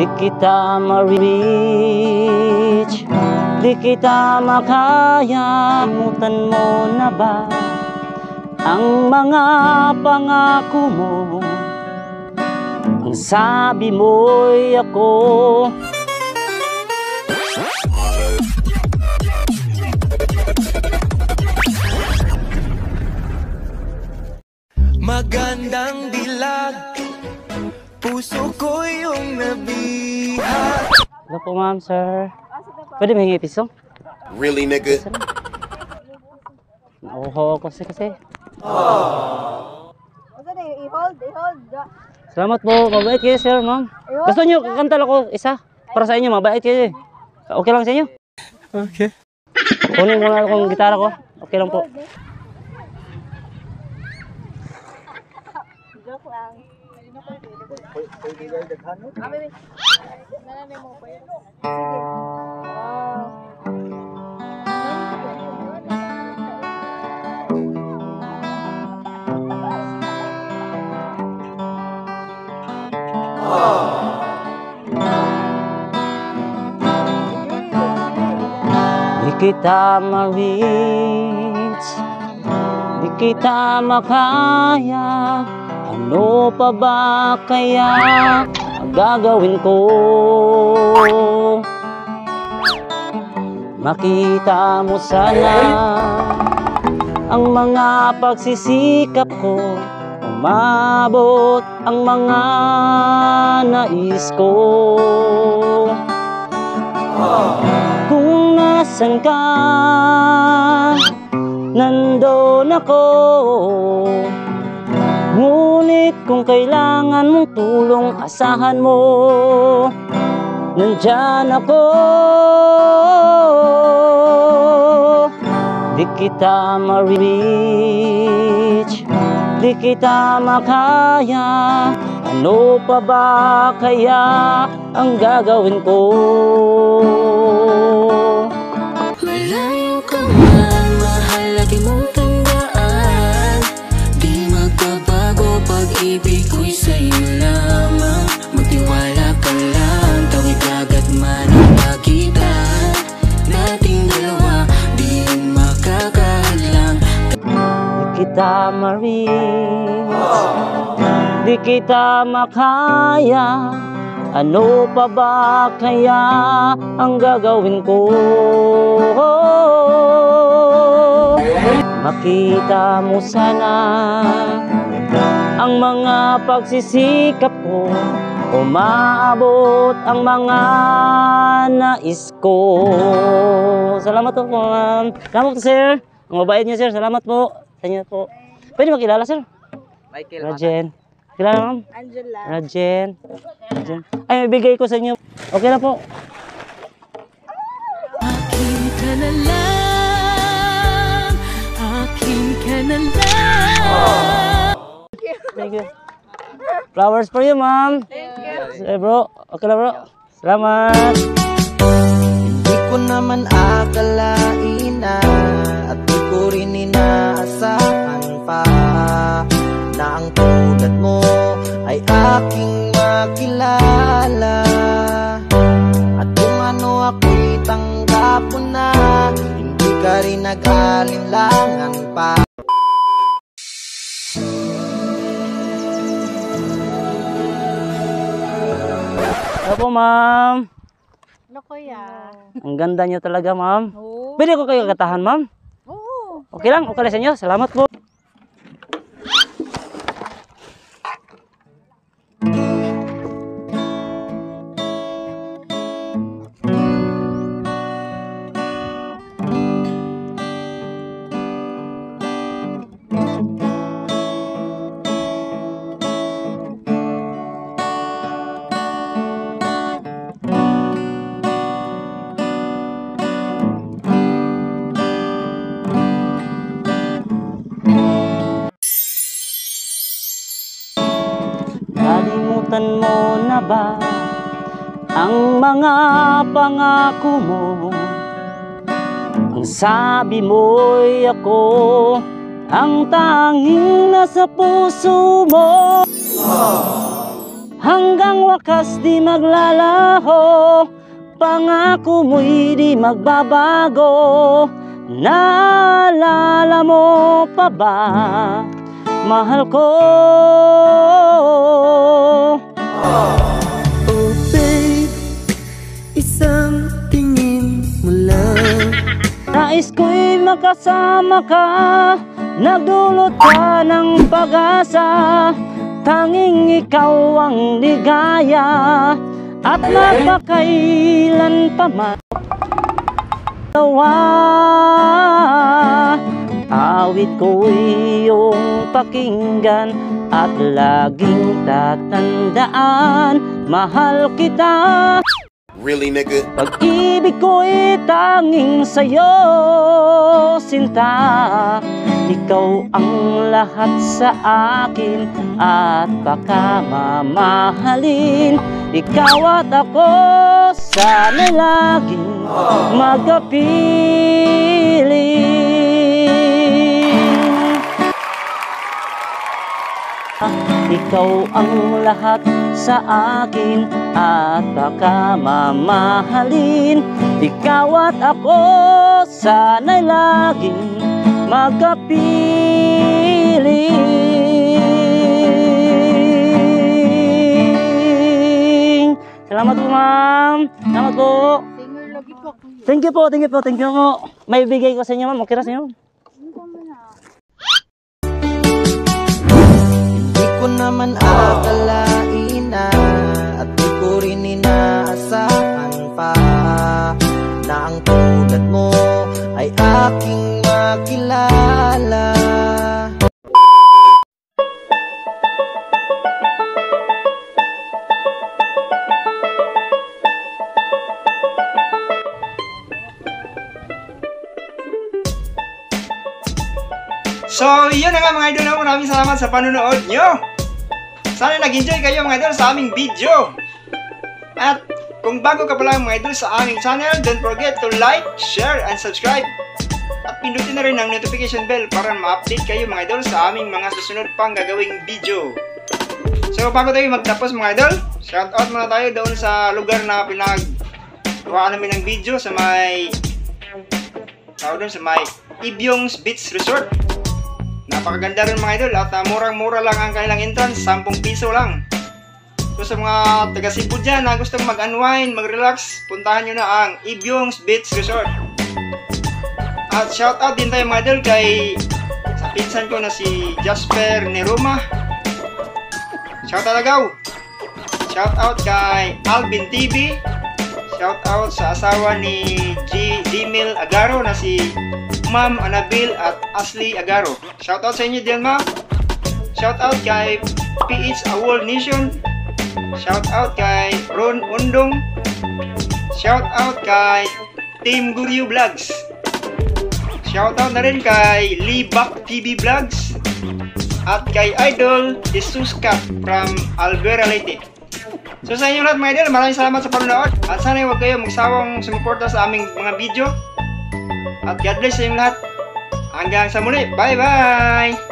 Di kita ma-reach. Di kita makaya. Mo na ba Ang mga pangako mo? Ang sabi mo'y ako. Magandang dilag Puso ko yung nabihat Hello po ma'am, sir. Pwede may hingi piso? Really, nigga? Nauho ako kasi kasi. Yung i-hold, i-hold. Salamat po, mabait kayo sir ma'am. Gusto niyo kakantal ako isa Para sa inyo, mabait kayo eh. Okay lang sa inyo? Okay. Kunin mo na akong gitara ko. Okay lang po Di kita ma-reach Di kita makaya Ano pa ba kaya gagawin ko? Makita mo sana Ang mga pagsisikap ko. Umabot ang mga nais ko. Kung nasan ka Nandoon ako Ngunit kung kailangan mong tulong Asahan mo. Nandyan ako. Di kita ma-reach. Di kita makaya. Ano pa ba kaya ang gagawin ko? Ma-reach Di kita makaya. Ano pa ba kaya ang gagawin ko? Makita mo sana Ang mga pagsisikap ko. Umaabot ang mga nais ko. Salamat po ma'am. Salamat po sir. Ang mabait niyo sir, salamat po sa inyo po. Pwede makilala sir? Michael Rajen. Kilala ma'am? Angela. Rajen. Rajen. Ay, may bigay ko sa inyo. Okay na po. Akin ka na lang, akin ka na lang. Thank you. Flowers for you ma'am. Thank you. Eh bro, okay na bro. Salamat. Di ko naman ka rin nag-alinlangan pa Hello po ma'am Ano kuya? Ang ganda niyo talaga ma'am Oo. Pwede ko kayo katahan ma'am? Oo. Okay lang, okay lang sa inyo Salamat po Nalimutan mo na ba ang mga pangako mo? Ang sabi mo'y ako ang tanging nasa puso mo. Hanggang wakas di maglalaho Pangako mo'y di magbabago. Naalala mo pa ba Mahal ko? Oh babe, isang tingin mo lang. Nais ko'y makasama ka Nagdulot ka ng pag-asa Tanging ikaw ang ligaya At magpakailan pa man. Nawa Awit ko'y iyong pakinggan At laging tatandaan Mahal kita Really, nigga? Pag-ibig ko'y tanging sa'yo, sinta. Ikaw ang lahat sa akin at baka mamahalin. Ikaw at ako sana laging magkapiling. Ikaw ang lahat sa akin at baka mamahalin Ikaw at ako sana'y laging magkapiling Salamat po ma'am. Salamat po. Thank you po, thank you po, thank you po. May bigay ko sa inyo ma'am, okay na sa inyo? Di ko naman akalain makilala So, yun na nga mga idol. Maraming salamat sa panonood nyo. Sana nag-enjoy kayo mga idol sa aming video. At kung bago ka pa lang mga idol sa aming channel, don't forget to like, share, and subscribe. Pindutin na rin ang notification bell para ma-update kayo mga idol sa aming mga susunod pang gagawing video. So, bago tayo magtapos mga idol, shoutout muna tayo doon sa lugar na pinag namin ng video sa may tawag doon sa may Ibyong's Beach Resort. Napakaganda rin mga idol at uh, murang-mura lang ang kanilang entrance, 10 piso lang. So sa mga taga Cebu dyan na gustong mag-unwind, mag-relax, puntahan nyo na ang Ibyong's Beach Resort. At shoutout din tayo mga idol kay sa pinsan ko na si Jasper Neruma. Shoutout agaw! Shoutout kay Alvin TV. Shoutout sa asawa ni G. Dimil Agaro na si Ma'am Anabil at Ashley Agaro. Shoutout sa inyo din, ma'am. Shoutout kay PH Awol Nation. Shoutout kay Ron Undong. Shoutout kay Team Guryu Vlogs. Shoutout na rin kay Libak TV Vlogs. At kay Idol Jesus Cat from Alvera Leyte. So sa inyo lahat mga idol, maraming salamat sa panonood. At sana huwag kayo magsawang sumuporta sa aming mga video. At God bless sa inyong lahat. Hanggang sa muli. Bye-bye!